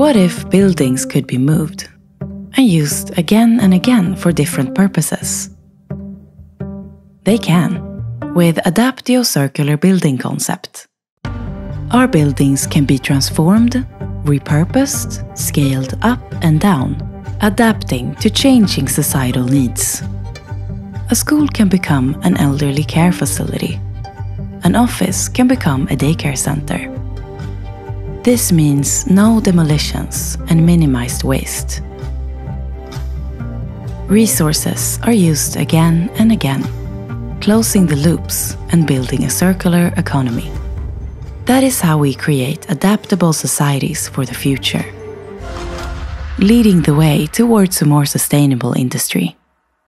What if buildings could be moved and used again and again for different purposes? They can, with Adapteo Circular Building Concept. Our buildings can be transformed, repurposed, scaled up and down, adapting to changing societal needs. A school can become an elderly care facility. An office can become a daycare center. This means no demolitions and minimized waste. Resources are used again and again, closing the loops and building a circular economy. That is how we create adaptable societies for the future, leading the way towards a more sustainable industry.